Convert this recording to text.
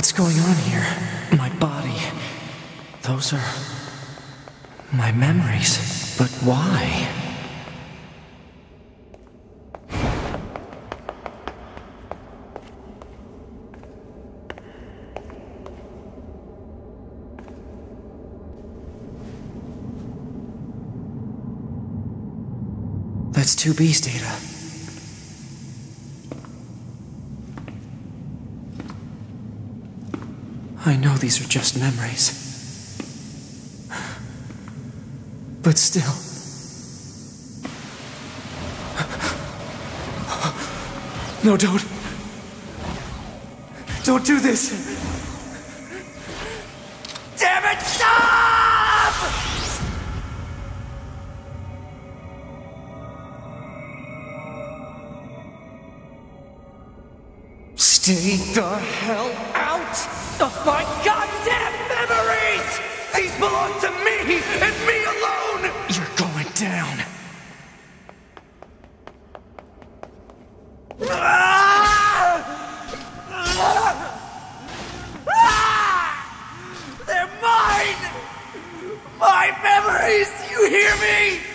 What's going on here? My body. Those are my memories. But why? That's 2B's data. I know these are just memories. But still. No, don't. Don't do this. Stay the hell out of my goddamn memories! These belong to me and me alone! You're going down. They're mine! My memories! You hear me?